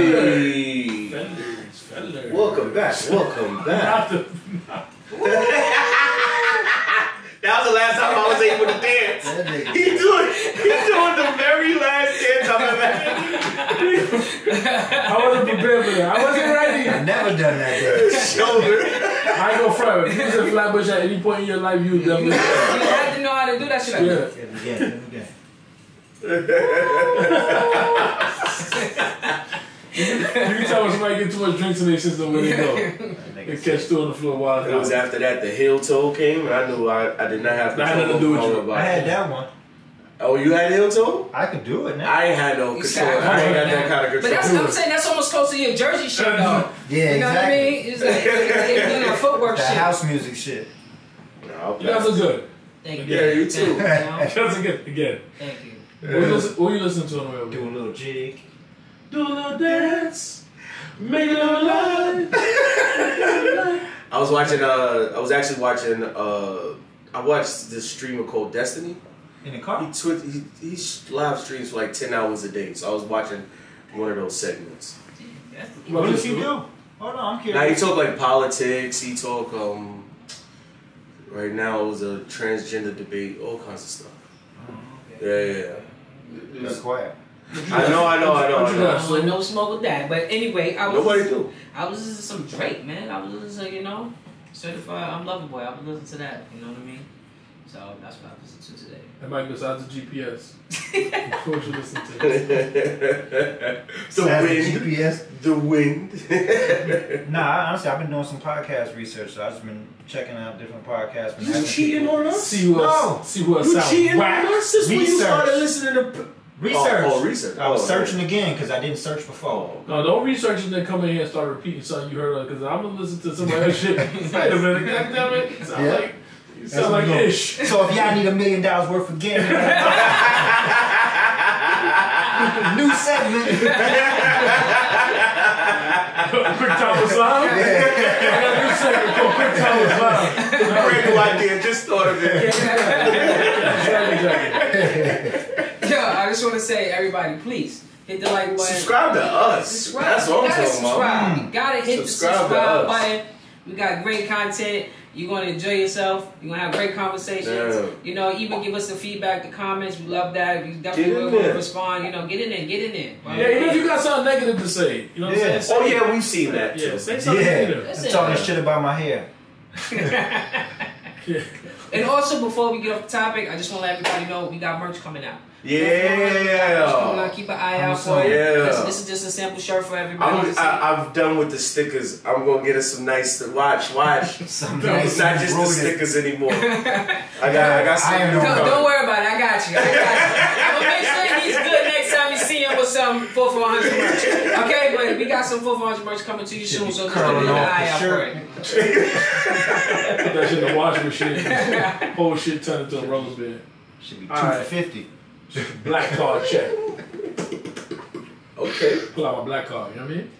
Hey. Fenders, fenders. Welcome back. Welcome back. Not the, That was the last time I was able to dance. That nigga. He doing, he doing the very last dance I've ever had. I wasn't prepared for that. I wasn't ready. I never done that. Though. Shoulder. I go gonna front. If you was in Flatbush at any point in your life, you would definitely. You have to know how to do that shit. Like, Yeah. Again, again. You can tell when somebody get too much drinks in their system when they go. They catch two on the floor while It was after that the heel toe came, and I knew I, I did not have That had nothing to do with you. over I had that one. Oh, you had heel toe? I could do it now. I ain't had no control. sound I ain't got that kind of control. But that's what I'm saying that's almost close to your Jersey shit though. yeah, You know exactly. what I mean? It's like it's, you know, footwork The shit. house music shit. Nah, I'll You guys are good. Thank you. Yeah, you too. You know? You guys are good. Again. Thank you. What you listen, what you listen to on the way over Do a little jig. Do a little dance. Make it a line. I was watching. Uh, I was actually watching. Uh, I watched this streamer called Destiny. In the He car? twi- he, he live streams for like ten hours a day. So I was watching one of those segments. What What does does he he do? Hold on, I'm curious. Now he talk like politics. He talk. Um, right now it was a transgender debate. All kinds of stuff. Yeah, yeah. yeah. It, That's quiet. I know, I know, I know, I What you know. got? I want no smoke with that. But anyway, I was Nobody do. I was listening to some Drake, man. I was listening to, you know, Certified I'm Lover Boy. I was listening to that, you know what I mean? So that's what I listened to today. That might besides the GPS. what you listen to? the Besides wind. GPS. The wind. Nah, I- honestly, I've been doing some podcast research. So I've just been checking out different podcasts. Been you asking cheating people- on us? See who else. No. See who You sounds cheating whack. on us? This when you started listening to. P- Research. Oh, oh, research. I was Oh, searching again because I didn't search before. Oh. No, don't research and then come in here and start repeating something you heard because I'm gonna listen to somebody else shit. Wait a minute, God damn it. Sound Yeah. like you That's sound like we go. ish. So if y'all need a million dollars worth of game, new segment. Quick time was live. I got a new segment called Quick time was live. Brand new idea. Just thought of it. Yo, I just want to say, everybody, please hit the like button. Subscribe to us. Subscribe. That's you what I'm gotta about. subscribe. You gotta hit Subscribe the subscribe button. We got great content. You're gonna enjoy yourself. You're gonna have great conversations. Yeah. You know, even give us the feedback, the comments. We love that. We Get definitely will there. respond. You know, get in there, get in there. Yeah, even if you got something negative to say, you know what Yeah. I'm saying? Oh yeah, we've seen that Yeah, too. say something Yeah, negative. I'm talking shit about my hair. Yeah. And also, before we get off the topic, I just want to let everybody know we got merch coming out. We're Yeah. gonna keep an eye out for it. Yeah. This, this is just a sample shirt for everybody. I'm, to see. I, I'm done with the stickers. I'm gonna get us some nice. Watch, watch. Some No, it's not just the stickers anymore. I got, I got some I new. Don't, coming. don't worry about it. I got you. I got you. But make sure he's good next time you see him with some 4 for 100 merch. Okay, but we got some 4 for 100 merch coming to you Should soon, so just curling keep an off eye out for shirt. it. Put that shit in the washing machine. Whole shit turned into a rubber band. Should be All right. 250. Black card check. Okay. Pull out my black card, you know what I mean?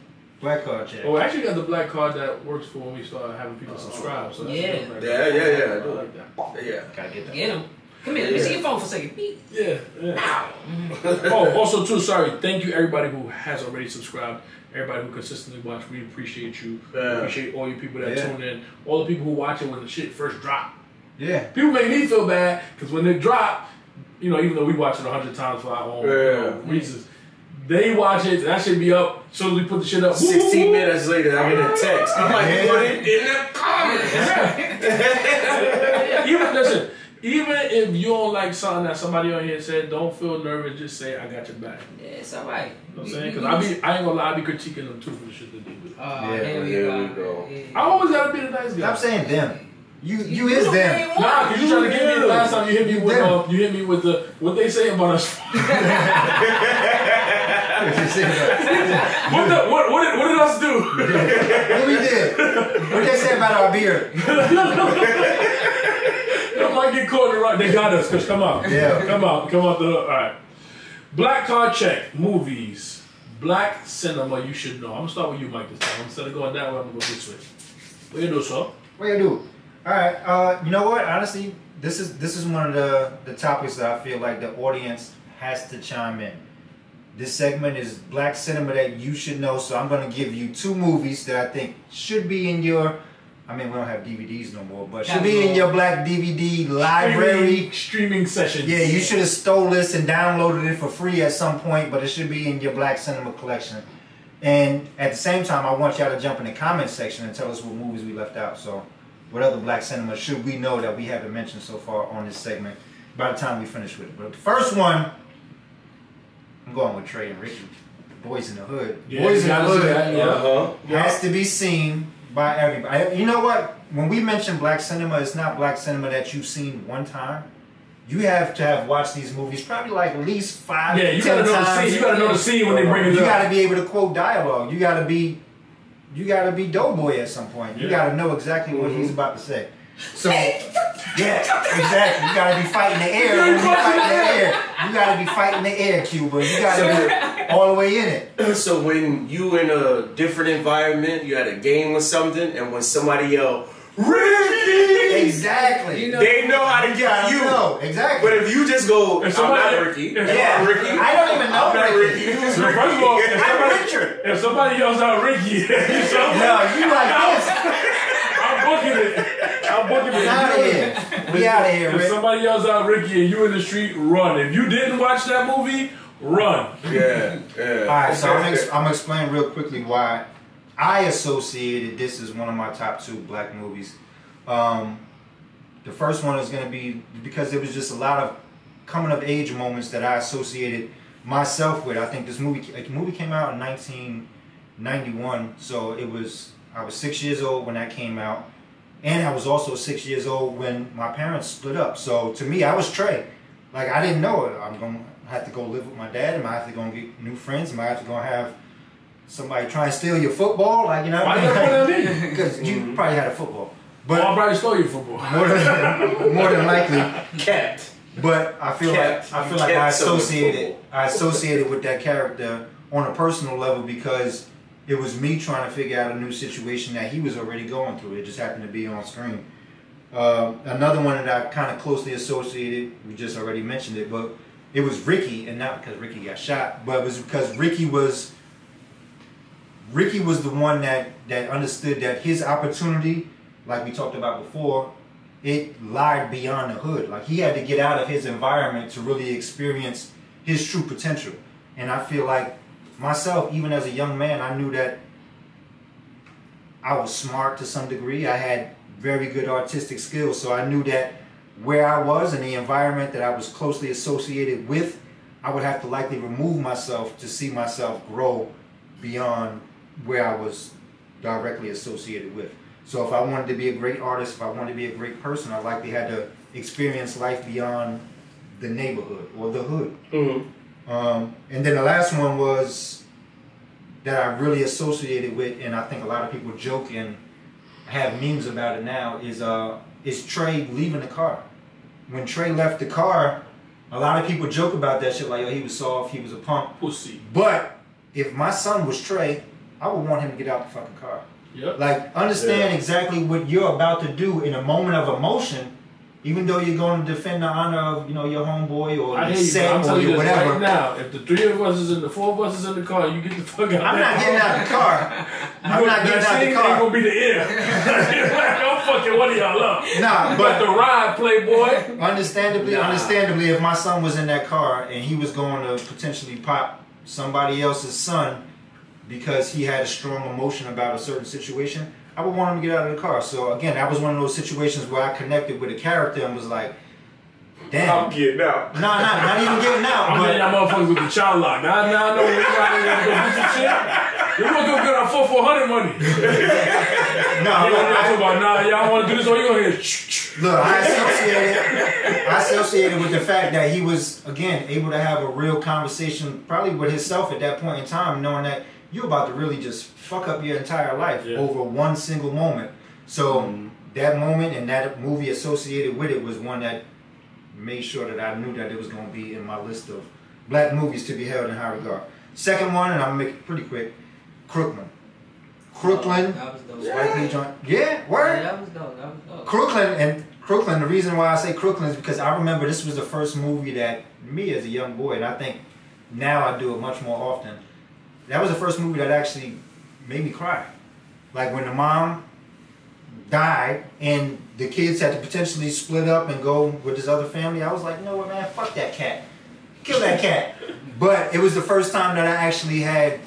Black card check. Oh, I actually got the black card that works for when we start having people oh. subscribe. So that's Yeah. good right Yeah, yeah, yeah, I I do. like that. Yeah. Gotta get that. Get him. Come here. Let me see your phone for a second. Beep. Yeah, yeah. oh, also too, sorry. Thank you everybody who has already subscribed. Everybody who consistently watch, we appreciate you. We appreciate all you people that Yeah. tune in. All the people who watch it when the shit first drop. Yeah. People make me feel bad because when they drop, you know, even though we watch it a hundred times for our own you know, Yeah. reasons, they watch it. That should be up. As soon as we put the shit up, 16 woo! minutes later, I get a text. I'm like, Yeah. put it in the comments. even if you don't like something that somebody on here said, don't feel nervous. Just say, "I got your back." Yeah, it's all right. You know what I'm saying? Because I be, I ain't gonna lie, I be critiquing them too for the shit that they do. Oh, Yeah, here we here go. go. Yeah. I always gotta be the nice guy. Stop saying them. You you, You is them. Nah, cause you trying to get me the last time you hit me You with uh, you hit me with the what they say about us. You say that. what, the, what what did what did us do? what we did? What they say about our beard? Might get caught in the right. They got us. Cause come out. Yeah. Come out. Come out the hook. All right. Black card check. Movies. Black cinema. You should know. I'm gonna start with you, Mike. This time instead of going that way, I'm gonna go this way. What you do, so? What you do? All right. Uh, you know what? Honestly, this is this is one of the the topics that I feel like the audience has to chime in. This segment is black cinema that you should know. So I'm going to give you two movies that I think should be in your. I mean, we don't have DVDs no more, but should be in your black DVD library. Streaming, streaming sessions. Yeah, you should have stole this and downloaded it for free at some point, but it should be in your black cinema collection. And at the same time, I want y'all to jump in the comment section and tell us what movies we left out. So, what other black cinema should we know that we haven't mentioned so far on this segment by the time we finish with it? But the first one, I'm going with Trey and Ricky. Boys in the Hood. Yeah, Boys in the you gotta see Hood that, yeah. Uh huh. has to be seen by everybody. You know what? When we mention black cinema, it's not black cinema that you've seen one time. You have to have watched these movies probably like at least five. Yeah, you ten gotta know the times. scene. You gotta know the scene when they bring it You up. You gotta be able to quote dialogue. You gotta be, you gotta be Doughboy at some point. You Yeah. gotta know exactly what he's mm-hmm. about to say. So, yeah, exactly. You gotta be fighting the air. You gotta be fighting the air, you gotta be fighting the air, Cuba. You gotta be all the way in it. So when you in a different environment, you had a game or something, and when somebody yell, Ricky! Exactly. You know- They know how to get gotta you. know exactly. But if you just go, If I'm somebody- not Ricky. if- I'm Yeah. Ricky. I don't even know I'm not Ricky. Ricky. So first of all, if I'm somebody, Richard. if somebody yells out Ricky, you sound No, like- you like this. I'm booking it. I'm booking it. We out of here. We out of here, If somebody yells out Ricky and you in the street, run. If you didn't watch that movie, run. Yeah, yeah. All right, so I'm, ex- I'm gonna explain real quickly why I associated this as one of my top two black movies. Um, the first one is gonna be because there was just a lot of coming of age moments that I associated myself with. I think this movie the movie came out in 1991, so it was I was six years old when that came out, and I was also six years old when my parents split up. So to me, I was Trey. Like I didn't know it. I'm gonna have to go live with my dad. Am I have to go and get new friends? Am I have to go and have somebody try and steal your football? Like you know, Why you gotta put that in? because you mm-hmm. probably had a football, Well, I probably stole your football. more than more than likely. Cat. But I feel Kept- like I feel like I kept some with associated. I associated with that character on a personal level because it was me trying to figure out a new situation that he was already going through. It just happened to be on screen. Uh, another one that I kind of closely associated, we just already mentioned it, but it was Ricky, and not because Ricky got shot, but it was because Ricky was Ricky was the one that that understood that his opportunity, like we talked about before, it lied beyond the hood. Like he had to get out of his environment to really experience his true potential. And I feel like myself, even as a young man, I knew that I was smart to some degree. I had very good artistic skills, so I knew that where I was and the environment that I was closely associated with, I would have to likely remove myself to see myself grow beyond where I was directly associated with. So if I wanted to be a great artist, if I wanted to be a great person, I likely had to experience life beyond the neighborhood or the hood. Mm-hmm. Um, and then the last one was that I really associated with, and I think a lot of people joke and have memes about it now, is uh, is Trey leaving the car. When Trey left the car, a lot of people joke about that shit, like, yo, he was soft, he was a punk. Pussy. But if my son was Trey, I would want him to get out the fucking car. Yep. Like, understand Yeah. exactly what you're about to do in a moment of emotion, even though you're going to defend the honor of, you know, your homeboy or I your set I'm or your whatever. right now. If the three of us is in the four of us is in the car, you get the fuck out. I'm not getting car. out of the car. I'm not getting out of the car. Ain't gonna be the air. I'm fucking one of y'all up. Nah, But the ride, Playboy. understandably, Nah. understandably, if my son was in that car and he was going to potentially pop somebody else's son because he had a strong emotion about a certain situation, I would want him to get out of the car. So again, that was one of those situations where I connected with a character and was like, damn. I'm getting out. No, not, not even getting out, I'm getting but y'all motherfuckers with the child lock. Now, now I know we got to go do some shit. We gonna go get our four four hundred money. You no, know look, what I'm talking I, about? Nah, y'all want to do this? Or you gonna hear? look, I associated, I associated with the fact that he was again able to have a real conversation, probably with himself at that point in time, knowing that you're about to really just fuck up your entire life Yeah. over one single moment. So Mm-hmm. that moment and that movie associated with it was one that made sure that I knew that it was going to be in my list of black movies to be held in high regard. Second one, and I'm gonna make it pretty quick. Crooklyn. Crooklyn. That was dope. Spike joint. Yeah, word. Yeah, that was dope. That was dope. Crooklyn and Crooklyn. The reason why I say Crooklyn is because I remember this was the first movie that me as a young boy, and I think now I do it much more often. That was the first movie that actually made me cry. Like when the mom died and the kids had to potentially split up and go with this other family, I was like, you know what, man, fuck that cat. Kill that cat. But it was the first time that I actually had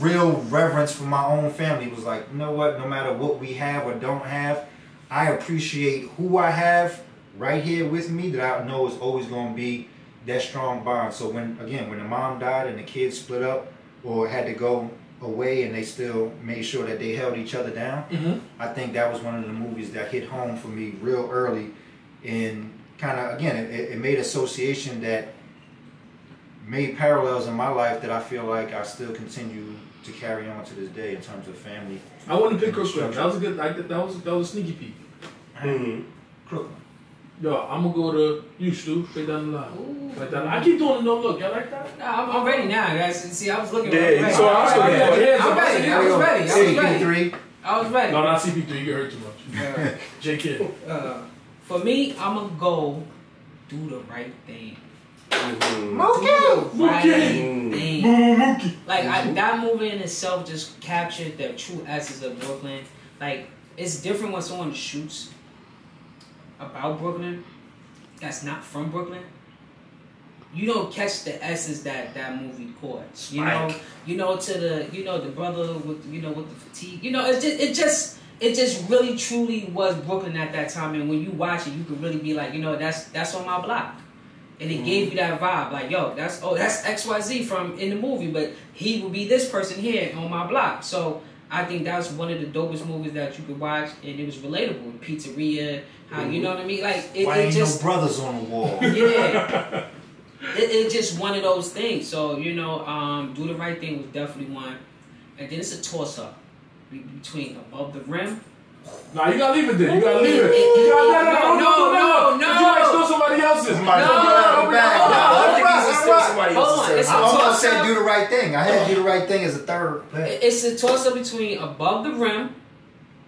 real reverence for my own family. It was like, you know what, no matter what we have or don't have, I appreciate who I have right here with me that I know is always going to be that strong bond. So when, again, when the mom died and the kids split up or had to go away and they still made sure that they held each other down, Mhm. I think that was one of the movies that hit home for me real early and kind of, again, it, it made association that made parallels in my life that I feel like I still continue to carry on to this day in terms of family. I want to pick Crooklyn. That was a good. Like, that was that was a sneaky peek. Mhm. Crooklyn. Yo, I'm gonna go to you, Stu. Straight down the line. Like that. I keep doing the no look. Y'all like that? Nah, I'm, I'm ready now, guys. See, I was looking. Yeah, I was ready. so I was I'm looking ready. for it. I'm ready. I was ready. I was ready. CP3. I was ready. No, not CP3. You get hurt too much. Uh, J Kidd. uh, for me, I'm gonna go do the right thing. Mhm. Do the right Okay. thing. Mookie. Like I, that movie in itself just captured the true essence of Brooklyn. Like it's different when someone shoots about Brooklyn that's not from Brooklyn. You don't catch the essence that that movie caught. You know, you know to the you know the brother with you know with the fatigue. You know, it just it just it just really truly was Brooklyn at that time. And when you watch it, you could really be like, you know, that's that's on my block. And it gave mm. you that vibe, like, yo, that's oh, that's X Y Z from in the movie, but he will be this person here on my block. So I think that was one of the dopest movies that you could watch, and it was relatable. Pizzeria, how you know what I mean? Like it, Why it ain't just no brothers on the wall? yeah. It, it just one of those things. So you know, um, do the right thing was definitely one, and then it's a toss up between above the rim. Nah, you gotta leave it there. You gotta leave it. It- it- You gotta, no, no, no, no, no, no. You gotta steal somebody else's. Might No, well get it no, no, No, I don't think alright, he's still alright. somebody Hold on, else's. it's I a almost toss said do the right thing. I had to do the right thing as a third. pick. It's a toss up between above the rim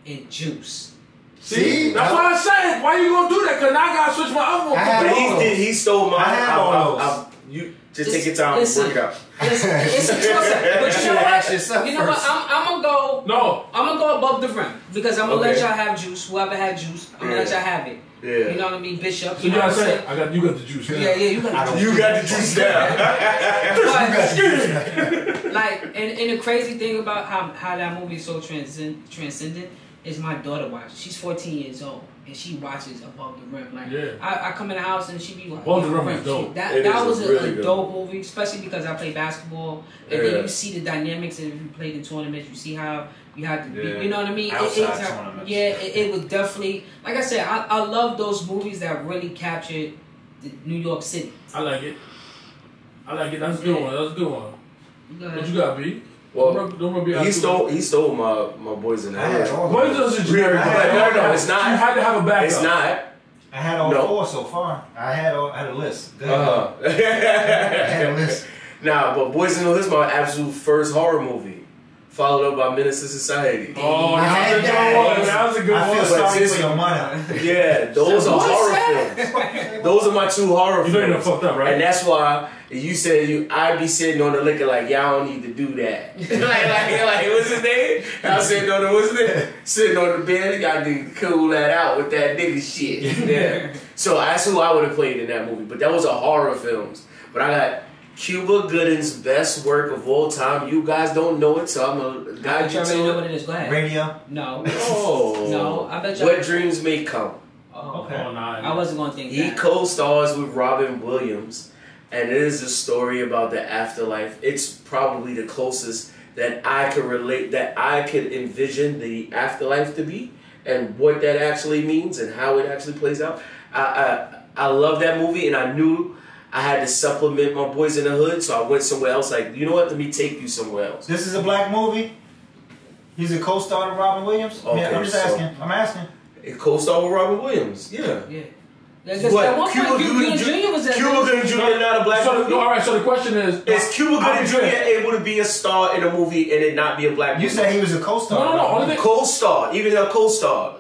and juice. See? That's what I said. Why you gonna do that? Cause now I gotta switch my other one. I had he did. He stole mine. I have all I- I- those. I- you just It's- take your time. listen. Work it out. It's, it's a trust. up. But you know what? You know what? I'm, I'm gonna go. No. I'm gonna go above the rim because I'm gonna let y'all have juice. Whoever had juice, I'm gonna let y'all have it. Yeah. You know what I mean, Bishop. So You you know what I'm saying? I got you got the juice. Yeah, yeah, you I got don't- You got the juice down. But like, and, and the crazy thing about how, how that movie is so transcend, transcendent is my daughter watches. She's 14 years old and she watches Above the Rim. Like, Yeah. I, I come in the house and she be like, Above the oh, Rim is She- dope. That, It that is was a a, really a good dope movie, especially because I play basketball and Yeah. then you see the dynamics and if you played in tournaments, you see how you had to be, Yeah. you know what I mean? Outside it, it, tournaments. yeah, it, it was definitely, like I said, I, I love those movies that really captured the New York City. I like it. I like it. That's a good one. That's a good one. Go What you got, B? Well, don't rub, don't rub your he eyes stole. much. He stole my my boys in the I had hood. all What of is generic? I no, no, it's not. You had to have a backup. It's not. I had all No. four so far. I had all, I had a list. Go. Uh-huh. I had a list. Nah, but Boys in the Hood is my absolute first horror movie, followed up by Menace to Society. Oh, I that had was a good one. That was a good I feel one. But sorry for your mother. Yeah, those are What horror is films. Those are my two horror You know you're films. fucked up, right? And that's why you said you I'd be sitting on the liquor like y'all don't need to do that. like, like, like what's his name? I was sitting on the what's his name? Sitting on the bed, y'all to cool that out with that nigga shit. Yeah. so that's who I would have played in that movie. But that was a horror films. But I got Cuba Gooding's best work of all time. You guys don't know it, so I'm gonna I guide bet you you know to what it. it is. Go ahead. Radio. No. Oh. No, I bet you- What dreams may come. Oh, Okay. Oh, nah, I wasn't gonna think He that. co-stars with Robin Williams, and it is a story about the afterlife. It's probably the closest that I could relate, that I could envision the afterlife to be, and what that actually means and how it actually plays out. I I, I love that movie, and I knew I had to supplement my boys in the hood, so I went somewhere else. Like, you know what? Let me take you somewhere else. This is a black movie. He's a co-star of Robin Williams. Okay, yeah, I'm just so- asking. I'm asking. It co-star with Robin Williams. Yeah. Yeah. Because What? one Cuba Gooding Gooding Jr. was at Cuba Gooding Jr. not a black So, movie? no, all right. So the question is, Is Cuba Gooding Jr. able to be a star in a movie and it not be a black movie? You said he was a co-star. No, no, no, only co-star, even a co-star.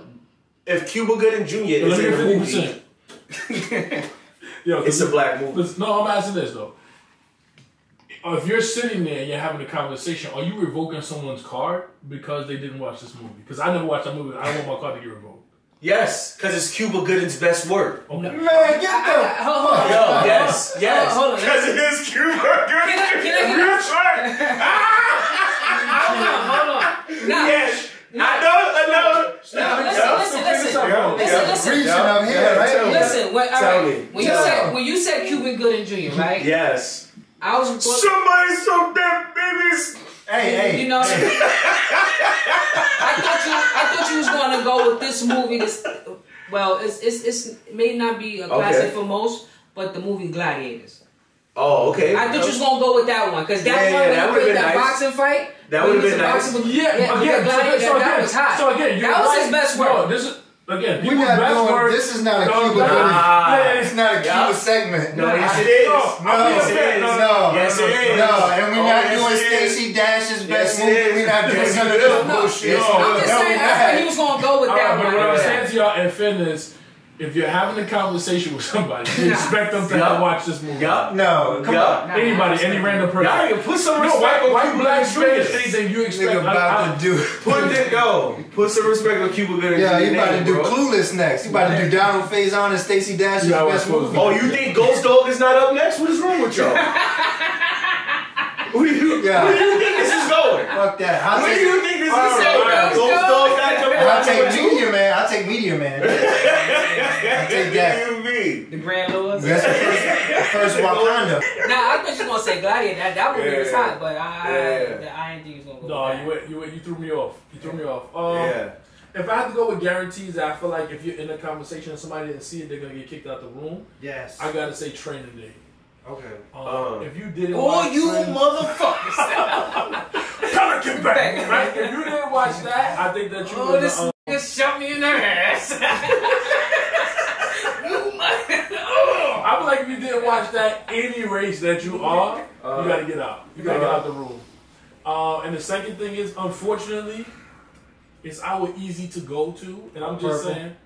If Cuba Gooding Jr. Is in get the movie. Yo, it's a black movie. no, I'm asking this though. if you're sitting there and you're having a conversation, are you revoking someone's card because they didn't watch this movie? Because I never watched that movie. I don't want my card to get revoked. Yes, because it's Cuba Gooding's best work. Okay. Man, get the Hold on. Yo, yes, yes. Because it is Cuba Gooding. Can I, can I get Hold on, hold on. Now, Yes, I know, I know. now, listen, listen, listen. Yeah, Listen, yeah. listen. Reaching up here, right? Listen, when, all Tell right, me. when you said when you said Cuban Gooding Jr., right? Yes. I was Somebody soak that baby's. Hey, hey. you know. I thought you I thought you was going to go with this movie. This well, it's it's, it's it may not be a classic Okay. for most, but the movie Gladiators. Oh, okay. I thought you was gonna go with that one because that Yeah, one yeah, when that he would've played been that nice. boxing fight. That when would've was been a nice. boxing with- Yeah, yeah, again, Gladiator, so, so that, that again, was hot. So again, you're that was right. his best No, work. this is again. We're not best doing. work- This is not a No, Cuba no, Nah. It's not a Yeah. Cuba segment. No, yes, it is. No, No, yes, just it saying, is. no, No, Yes, it is. No, and we're Oh, not yes, doing it is. Stacey Dash's best Yes, movie. We're not doing Yes, none of this is. bullshit. Yes, I'm just No, saying, we're I thought he was gonna go with that right, but what I'm saying to y'all in fairness, if you're having a conversation with somebody, you expect them to Yeah. have watched this movie. Yup. No, come Yup. on. Anybody, any random person. Y'all even put some respect No, respect white, on white Cuba black, Gooding Spanish, Jr. anything you expect. Nigga about I- to do. Put it go. Put some respect on Cuba Gooding Yeah, he Jr. about to do bro. Clueless next. He about to do Donald Faison and Stacey Dash's Yeah, I was best supposed movie. to. Oh, you think Ghost Dog is not up next? What is wrong with y'all? Where do you, Yeah. where do you think this is going? Fuck that. I'll Where do you think this is going? all right. Ghost Dog got to I'll take Media Man. I'll take Media Man. I'll take that. you mean? The Grand Lords. That's the first, the first Wakanda. Now I thought you was gonna say Gladiator. That, that movie was Yeah. hot, but I, Yeah. I, I didn't think he was gonna go. No, with you went, you went, you threw me off. You threw me off. Um, Yeah. If I had to go with guarantees, I feel like if you're in a conversation and somebody didn't see it, they're gonna get kicked out the room. Yes. I gotta say Training Day. Okay. Um, Uh. if you didn't, Oh, watch you Training- motherfuckers! Pelican back, right? If you didn't watch that, I think that you Oh, would. this Um, nigga shot me in the ass. I feel like if you didn't watch that, any race that you are, Uh, you gotta get out. You gotta get uh, out the room. Uh, and the second thing is, unfortunately, it's our easy to go to, and I'm just Purple. saying.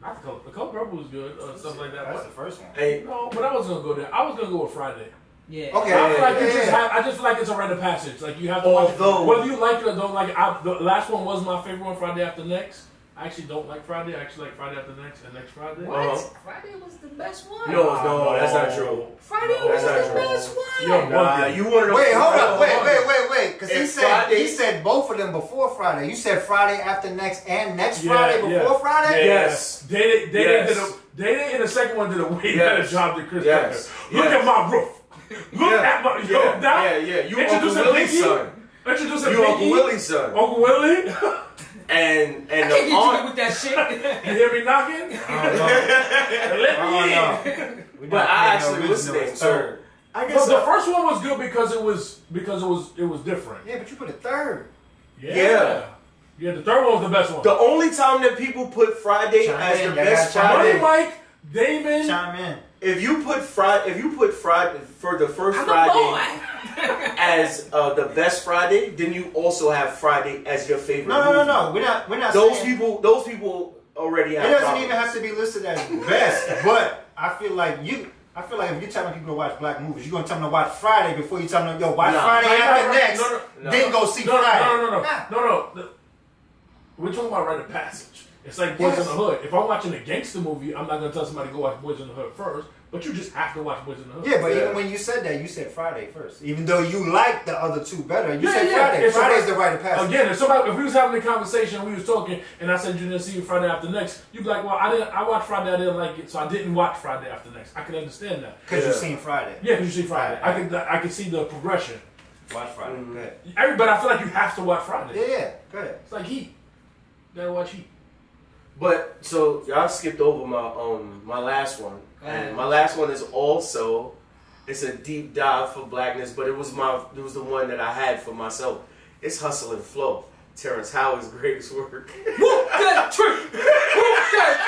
Not the color. The color purple was good, uh, stuff like that. That's But, the first one. Hey, no, but I was gonna go there. I was gonna go with Friday. yeah. Okay. I feel like yeah, it just yeah. ha- I just feel like it's a rite of passage. Like you have to watch it. Although- Whether you like it or don't like it. I, the last one was my favorite one. Friday after next. I actually don't like Friday. I actually like Friday after next and next Friday. What? Uh-huh. Friday was the best one. No, no, that's not true. Friday No, was that's the not true. best one. Yo, Nah, you want to Wait, hold up. Wait, wait, wait, wait. Because he If said Friday- he said both of them before Friday. You said Friday after next and next Yeah, Friday before yeah. Friday. Yes. They they Yes. did a they in the second one did a way Yes. better job than Chris Yes. Tucker. Look Yes. at my roof. Look Yeah. at my yo Yeah, that yeah, yeah. You introduce Uncle a Willie's son. Introduce a You Uncle Pinky. Willie's son. Uncle Willie. And I and can't the get you aunt. with that shit. you hear me knocking? Let I me in. don't know. But I actually no listening, original so- third. I But guess the first one was good because it was because it was it was different. Yeah, but you put a third. Yeah. Yeah. Yeah, the third one was the best one. the only time that people put Friday Chime as in, the best gotta Money Friday, Mike, Damon. Chime in. if you put Friday, if you put Friday for the 1st Friday as uh, the best Friday, then you also have Friday as your favorite. No, no, no, movie. no. We're not. We're not. Those saying, people, those people already It doesn't problems. even have to be listed as best, but I feel like you. I feel like if you're telling people to watch black movies, you're gonna tell them to watch Friday before you tell them, yo, watch Nah. Friday Nah, after nah, next, no, no, then go see No, no, Friday. no, no, no, Nah. no, no. We're talking about rite of passage. It's like Boys Yes. in the Hood. If I'm watching a gangster movie, I'm not gonna tell somebody to go watch Boys in the Hood first. But you just have to watch Boys in the Hood. Yeah, but Yeah. even when you said that, you said Friday first. Even though you like the other two better, you Yeah, said yeah. Friday. It's a Friday's right- the right of passage. Again, if somebody, if we was having a conversation, we was talking, and I said you didn't see Friday after next, you'd be like, well, I didn't. I watched Friday, I didn't like it, so I didn't watch Friday after next. I can understand that. Because Yeah. you've seen Friday. Yeah, because you see Friday, I Right. can, I can see the progression. Watch Friday. Good. Everybody, I feel like you have to watch Friday. Yeah, yeah. Good. It's like Heat. You gotta watch Heat. But so y'all skipped over my um my last one. Go ahead. And my last one is also it's a deep dive for blackness, but it was my it was the one that I had for myself. It's Hustle and Flow. Terrence Howard's greatest work. Whoop that trick. Whoop that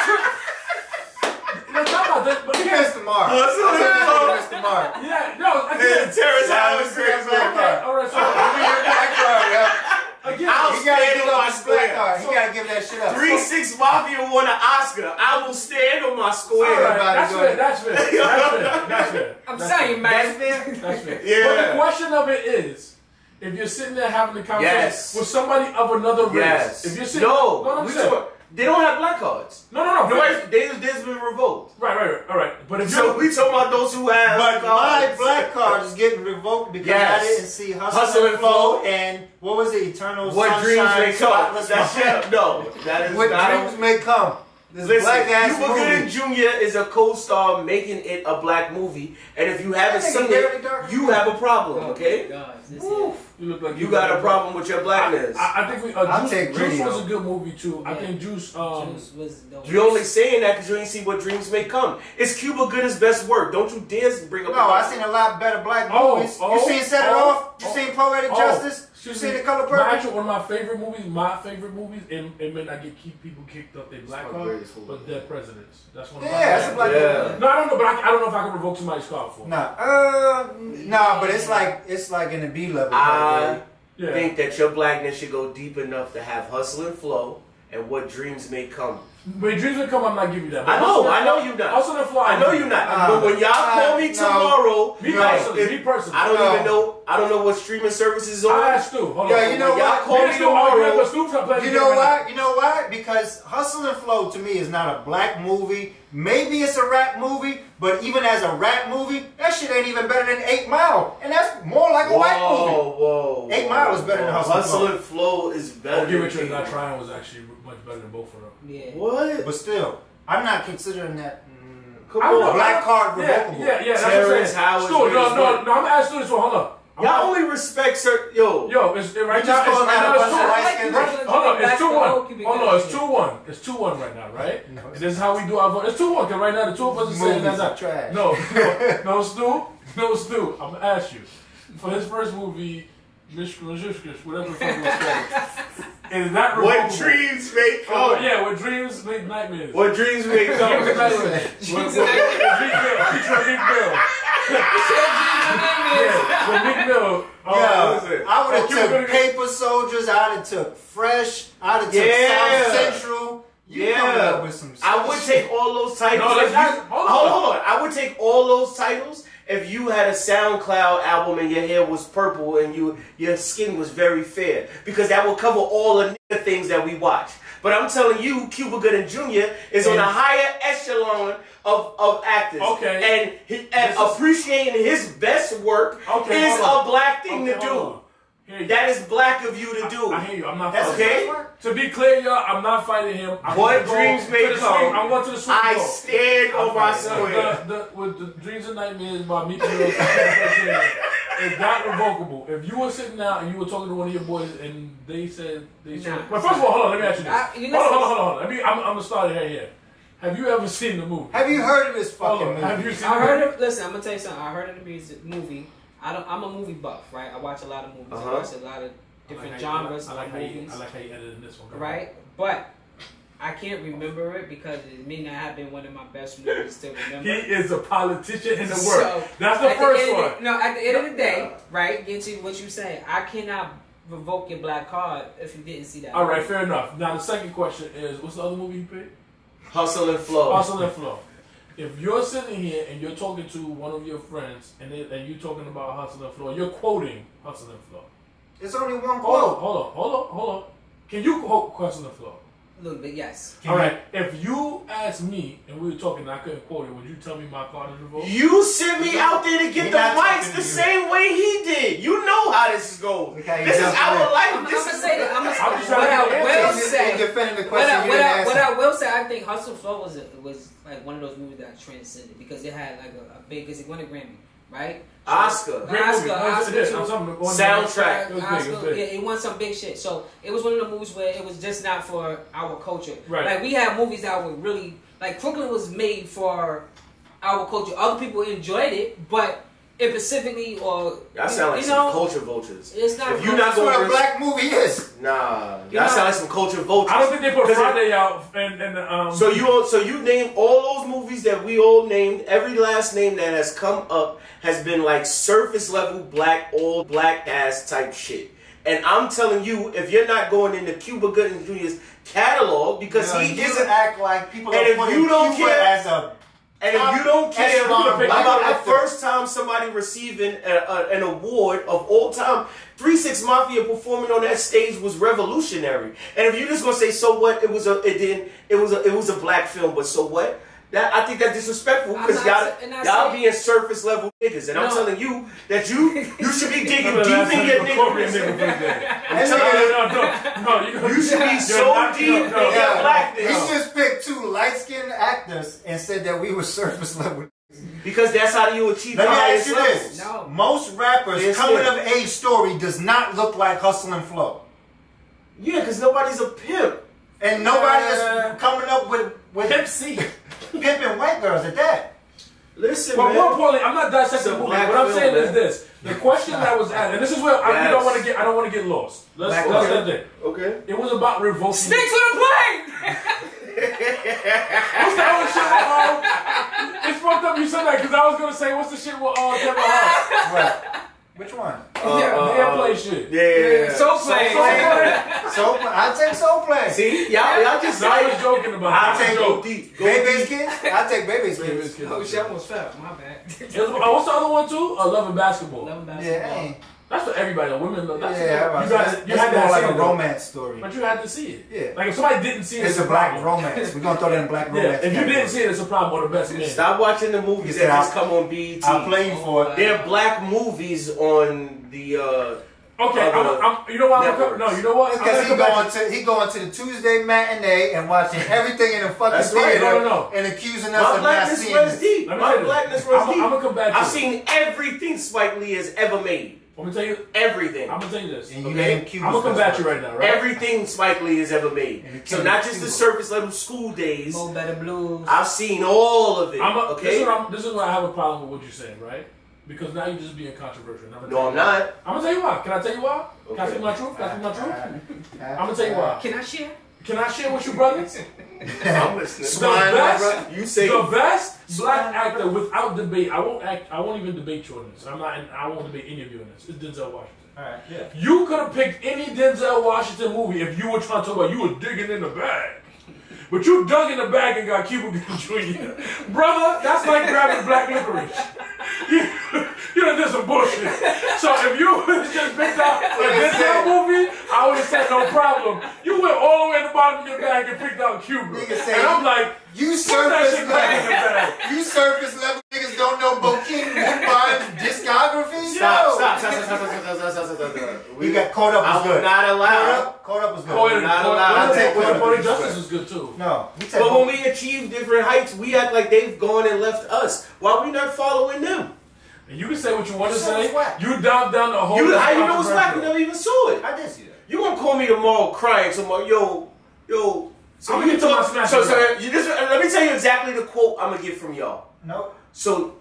Let's talk about this, but You again, missed the mark. Hustle and You Flow. missed the mark. yeah, no, Man, again, Terrence Howard's greatest work. okay, all right, so Give me your black yeah. Again, I'll stand on my his black square. card. He gotta give give that shit up. Three Six Mafia won an Oscar. I will stand on my square. Alright. That's fair. That's fair. That's fair. That's fair. I'm That's saying, That's man. fair. That's fair. Yeah. But the question of it is, if you're sitting there having a conversation Yes. with somebody of another race, Yes. if you're sitting, no, no, no, we saying- talk, they don't have black cards. no, no, no, Nobody, they, there's been revoked. right, right, right, all right. But if So you, we talking about those who have But my cards. black card is getting revoked because Yes. I didn't see Hustle, Hustle and and Flow Flow. and what was it, Eternal What Sunshine, dreams may come. That's Mind. it. No, that is What not. dreams may come. This Listen, black ass Cuba movie. Gooding Jr. is a co-star making it a black movie, and if you haven't seen it, you have a problem. Oh, Okay, God, this Woo. You look like you got a problem with your blackness. I, I think we, uh, I'll Juice, take Juice was a good movie too. I think Juice. Um, Juice was dope. You're only saying that because you ain't see what dreams may come. It's Cuba Gooding's best work. Don't you dare bring up. No, I seen a lot better black Oh, movies. oh, you seen Set It oh, Off? You oh, seen Poetic oh, Justice? You excuse seen The Color My Purple? actual, one of my favorite movies, my favorite movies, and it may not get keep people kicked up their black my card, greatest but Dead Presidents. That's one of Yeah, my that's a black Yeah. No, I don't know, but I, I don't know if I can revoke somebody's card for. it. Nah, uh, nah, but it's like it's like in the B level. I Yeah. think that your blackness should go deep enough to have hustle and flow, and what dreams may come. But dreams will come. I'm not giving you that. I know, Hustle and I know Flow- you not. Hustle and Flow. I know you're not. Uh, but when y'all call uh, me no. tomorrow, Me No. personally. Me personally. I don't No. even know. I don't know what streaming services on. I asked Stu. Hold Yeah, on. you know When y'all what? call Me me Stu tomorrow. but Stu's not playing You know game right why? You know why? Because Hustle and Flow to me is not a black movie. Maybe it's a rap movie, but even as a rap movie, that shit ain't even better than Eight Mile, and that's more like a white movie. Whoa, whoa. Eight whoa, Mile is better than. Hustle and Hustle Flow. and Flow is better. I'll give it than to you. Not King. trying was actually much better than both of them. Yeah. What? But still, I'm not considering that. mm, Come I don't on. know. Black card revocable. yeah, yeah. yeah That's Terrence what I'm saying. Stu, no, no, no. I'm asking this one. Hold up. Y'all not- only respect certain. Yo, Yo, it's it, right now. It's, right now it's two. of Right, light-skinned right, bitches. hold on, it's two one. Hold on, it's two one. It's two one right now, right? No, And this is how we do our vote. It's two one. Cause right now the two of us are saying Movies that. are trash. No, no, no, Stu, no, Stu. I'm gonna ask you for his first movie, Mishka Mishka, whatever the fuck it was called. Is that what revocable? dreams may Oh come? yeah, what dreams make nightmares. What dreams may No, come? it's not- what- what- what- Meek Mill, featuring Meek Mill. Yeah, with Meek Mill. Oh, Yeah, what is it? I would have Oh, Cuba took Gooding- Paper Soldiers. I'd have took Fresh. I'd have took Yeah. South Central. You Yeah. coming up with some I would shit. take all those titles. No, if let's you, not- hold hold, on. hold on. I would take all those titles if you had a SoundCloud album and your hair was purple and you your skin was very fair, because that will cover all the things that we watch. But I'm telling you, Cuba Gooding Jr. is on a higher echelon of, of actors. Okay. And, he, and appreciating his best work Okay, is a black thing Okay, to do. On. Hear you. That is black of you to do. I, I hear you. I'm not That's. Okay. his work. To be clear, y'all, I'm not fighting him. I'm What dreams to may come. swing. I'm going to the swing. I vote. stand on my The, square. the, the, with the Dreams and Nightmares by Meek Mill is not revocable. If you were sitting down and you were talking to one of your boys and they said they said, Nah. well, first of all, hold on, let me ask you this. I- you hold on, hold on, hold on, hold on. Let me, I'm, I'm gonna start it right here. Have you ever seen the movie? Have you heard of this Hold fucking on. movie? Have you seen? I heard movie? of. Listen, I'm gonna tell you something. I heard of the music movie. I don't. I'm a movie buff, right? I watch a lot of movies. Uh-huh. I watch a lot of different like how you- genres I like of how you, movies, I like how you edited this one. right? But I can't remember it because it may not have been one of my best movies to remember. He is a politician in the So, world. That's the first end of one. the- no, at the end of the day, right? Get to what you say. I cannot revoke your black card if you didn't see that. All right, movie. fair enough. Now the second question is, what's the other movie you picked? Hustle and flow. Hustle and Flow. If you're sitting here and you're talking to one of your friends and they, and you're talking about Hustle and Flow, you're quoting Hustle and Flow. It's only one Hold on, quote. hold on, hold on, hold on. Can you quote Hustle and Flow? A little bit, yes. Can All you- right. If you asked me and we were talking and I couldn't quote it, would you tell me my card is revoked? You sent me out there to get He the not mics the to you. same way he did. You know how this goes. Look how This is jumped our in. life. I'm, I'm this gonna is say that. I'm I'm gonna just say what trying I to get will answers. In- in say. defending the What question, I, what, I, what. I will say, I think Hustle Flow was a, was like one of those movies that transcended because it had like a, a big because it won a Grammy, right? Oscar. Great Oscar, movie. No, it's- Oscar it is. too. I'm about Soundtrack. It was big, it Oscar, was big. yeah, it won some big shit. So it was one of the movies where it was just not for our culture. Right. Like we had movies that were really like Crooklyn was made for our culture. Other people enjoyed it, but it specifically or Y'all sound like you some culture vultures. It's not. If you're not That's what a black movie is. nah, You y'all know- sound like some culture vultures. I don't think they put 'Cause it- Friday out and, and um. So you all, so you name all those movies that we all named. Every last name that has come up has been like surface level black, old black ass type shit. And I'm telling you, if you're not going into Cuba Gooding Jr.'s catalog, because he you isn't act like people And are if you don't Cuba care- as a And if you don't care Echelon about the first time somebody receiving a, a, an award of all time, Three Six Mafia performing on that stage was revolutionary. And if you're just gonna say so what, it was a it didn't it was a it was a black film, but so what? That I think that's disrespectful because y'all sa- I y'all say- being surface level niggas, and I'm telling you that you you should be digging Remember deep in your you nigga niggas. for that? That No, no, no, no, you, You should be so not- deep no, in your blackness He just picked two light skinned actors and said that we were surface level. because that's how you achieve Let the me ask highest you levels. this. No. Most rappers Yes, coming yes. of age story does not look like Hustle and Flow. Yeah, because nobody's a pimp. And nobody Uh, is coming up with, with Pimp C. pimping white girls at that. Listen, But man. more importantly, I'm not dissecting the movie. What I'm film, saying is this: the question that was asked, and this is where I Yes. don't want to get. I don't want to get lost. Let's Black let's film. it. Okay. It was about revoking. Stick to the plane. What's the other shit with um? It's fucked up you said that because I was gonna say what's the shit with uh Kevin Hart? Right. Which one? Uh, Yeah, uh, The airplane shit. Yeah, yeah, yeah. So play. Soul Plane. I take Soul Plane. See, y'all, y'all just No, I was joking about. I take It was a go joke. deep. Go Baby's deep. Kids? I take Baby's Baby's Kids. Kids. Oh shit, I almost fell. My bad. Oh, what's the other one too? Uh, Love and Basketball. Love and Yeah, basketball. ain't. That's for everybody. Women love. That's Yeah, you I got that's, you that's had to more have like seen a it, romance story. But you had to see it. Yeah. Like if somebody didn't see it, It's a black romance. We're gonna throw that in black Yeah. romance. If you didn't see it, it's a problem. Or the best man. Stop watching the movies You that just come on BET. I'll play you for it. They're black movies on the. uh Okay, I'm, Other I'm, you know what? I'm gonna, no, you know what? I'm Because gonna he going to he going to the Tuesday matinee and watching everything in the fucking That's right. theater No, no, no. and accusing us My of not blackness seeing runs this. deep. Let me My blackness runs I'm- deep. I'm gonna come back I've seen everything Spike Lee has ever made. Let me tell you. Everything. I'm gonna tell you this. And you Okay. named I'm gonna come best back to you right now, right? Everything Spike Lee has ever made. So not to just the surface level School Daze. Mo Better Blues. I've seen all of it. I'm a, this, okay. is what I'm, this is why I have a problem with what you're saying, right? Because now you're just being controversial. I'm No, I'm you why. not. I'm gonna tell you why. Can I tell you why? Can I Okay. speak my truth? Can I speak my truth? I'm I'm gonna tell you why. Can I share? Can I share with you, brothers? I'm listening. The best, You say the best black actor without debate. I won't act. I won't even debate you on this. I'm not. I won't debate any of you on this. It's Denzel Washington. Alright, yeah. You could have picked any Denzel Washington movie if you were trying to talk about you were digging in the bag. But you dug in the bag and got Cuba Gooding Jr. Brother, that's like grabbing black licorice. You, you done did some bullshit. So if you just picked out a Denzel movie, I would have said no problem. You went all the way at the bottom of your bag and picked out Cuba. Nigga say- And I'm like, You put surface shit back in the level. You surface level niggas don't know Bokeem Woodbine's discography? Stop, Yo. stop, stop, stop, stop, stop, stop, stop, stop, stop, stop. We got caught up I was will good. not Caught allow. up, caught up was good. Poetic, not poetic, allowed. I'll take poetic, one. poetic justice was good too. No, we take But when we achieve different heights, we act like they've gone and left us. Why are we not following them? And you can say what you want to say. whack. You dive down the whole. You, how you know it's whack? You never even saw it. I did see that. You gonna call me tomorrow crying tomorrow? Yo, yo. So I'ma you get to my smash So, so up. you just, uh, let me tell you exactly the quote I'm gonna get from y'all. Nope. So,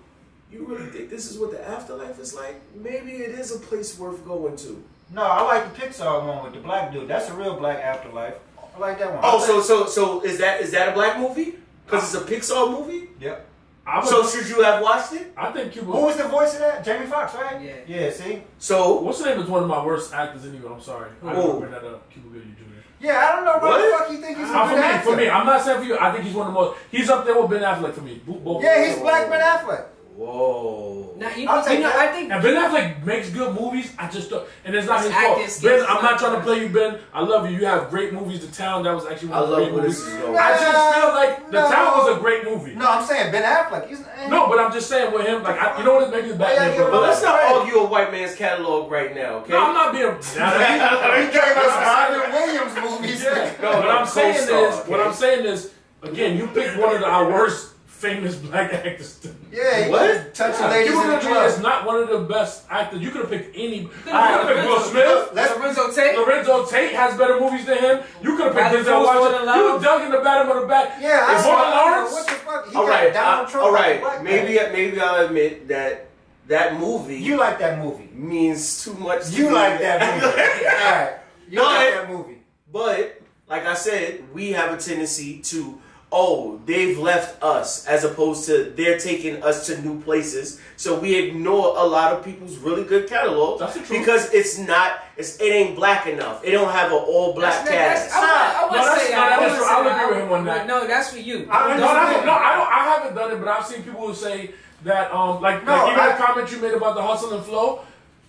you really think this is what the afterlife is like? Maybe it is a place worth going to. No, I like the Pixar one with the black dude. That's a real black afterlife. I like that one. Oh, so so so is that is that a black movie? Because it's a Pixar movie. Yep. I, So should you have watched it? I think Cuba. Who was the voice of that? Jamie Foxx, right? Yeah. Yeah, see? So What's the name is one of my worst actors anyway. I'm sorry. I Who? didn't bring that up. Cuba Gooding Jr. Yeah, I don't know why What? the fuck you think he's a Uh, good for me, actor. for me, I'm not saying for you. I think he's one of the most. He's up there with Ben Affleck for me. Both. Yeah, he's Black Ben Affleck. Whoa. Now, you, I'll you know, that. I think And Ben Affleck makes good movies. I just don't, and it's not His his fault. Ben, I'm not not trying to play you, Ben. I love you. You have great movies. The Town, that was actually one of the love great where this movies. is going. I just feel like The No. Town was a great movie. No, I'm saying Ben Affleck. He's, eh. No, but I'm just saying with him, like I, you know what? Maybe the Why Batman. y'all give But let's not Right. argue a white man's catalog right now, okay? No, I'm not being. he gave us Robin Williams movies. Yeah. No, what I'm saying co-star, is, what? I'm saying is, again, you picked one of the, our worst famous black actors. To, Yeah, What? touching Yeah, ladies Cuba in the Gooding is not one of the best actors. You could have picked any. You could have picked Will Smith. Let's Larenz Tate. Larenz Tate has better movies than him. You could have picked Bradley Denzel Cooper's Washington. Falling in You dug in the bottom of the back. Yeah, I Is saw Martin. Lawrence? What the fuck? He all got Donald I- Trump all like a right. black Maybe man. maybe I'll admit that that movie You like that movie. means too much. to You me. like that movie. All right. You No, like that movie. But like I said, we have a tendency to oh, they've left us, as opposed to they're taking us to new places. So we ignore a lot of people's really good catalogs That's the truth. because it's not, it's, it ain't black enough. It don't have an all black That's- cast. that's- I would, I would No, that's- say no. I that's would say I would that. agree with him on that. No, that's for you. I, no, That's that's, for you. no, I don't. I haven't done it, but I've seen people who say that, um, like, No, like even I- the comment you made about the hustle and flow.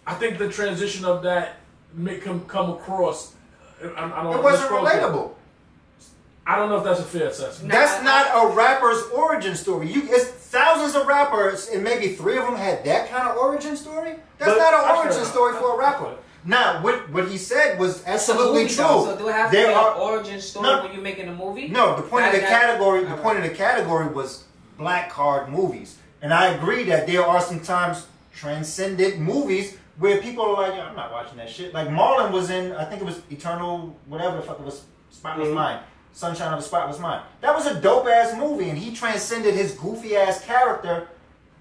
I think the transition of that make come come across. I, I don't. It wasn't misquote relatable. I don't know if that's a fair assessment. Nah, That's not a rapper's origin story. You, it's thousands of rappers, and maybe three of them had that kind of origin story. That's But- not an origin enough. story for a rapper. Now, what what he said was absolutely movie, true. though, So do it have to there be are an origin story No. when you're making a movie? no. The point of the That- that- category. The Alright. point of the category was black card movies, and I agree that there are sometimes transcendent movies where people are like, I'm not watching that shit." Like Marlon was in, I think it was Eternal, whatever the fuck it was, Spotless Mhm. Mind. Sunshine of a Spotless Mind. That was a dope ass movie, and he transcended his goofy ass character.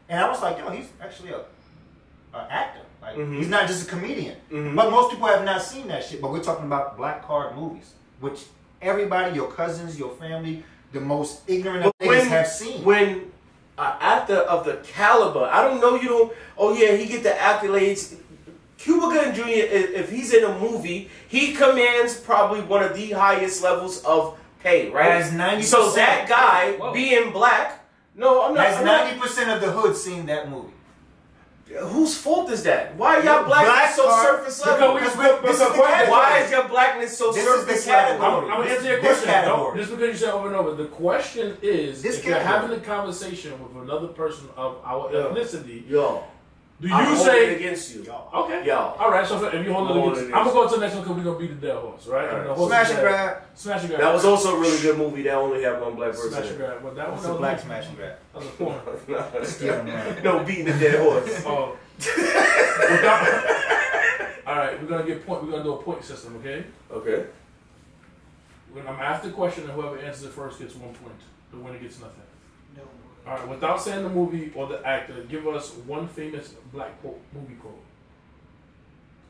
And I was like, yo, he's actually a, a actor. Like Mhm. he's not just a comedian. Mhm. But most people have not seen that shit. But we're talking about black card movies, which everybody, your cousins, your family, the most ignorant of But when, have seen. when uh, actor of the caliber, I don't know. You don't. Oh yeah, he get the accolades. Cuba Gooding Jr. If he's in a movie, he commands probably one of the highest levels of pay. Right. As 90%. So that guy Whoa. being black. No, I'm not. Has ninety percent of the hood seen that movie? Whose fault is that? Why are y'all black, Black so card- surface Because level? we- Because because- this is because the why- category. Why is your blackness so This is the surface level? category. I'm, I'm gonna answer your This question. Don't- category. just because you said over and over, the question is: This if you're category. having a conversation with another person of our Yeah. ethnicity, Yo, do you I'm say? against you. Okay. Yo. All right. So if you hold I'm it holding against, it I'm gonna against go to the next one because we're gonna beat the dead horse, right? All And horse Smash and grab. Smash and grab. That was also a really good movie that only had one black person. smash and grab. But that What's one a black was smash and grab? That was a porn. Yeah, no, beating the dead horse. Oh. Without- All right, we're gonna get point. We're gonna do a point system, okay? Okay. When I'm asked the question, and whoever answers it first gets one point. The winner gets nothing. All right, without saying the movie or the actor, give us one famous black quote, movie quote.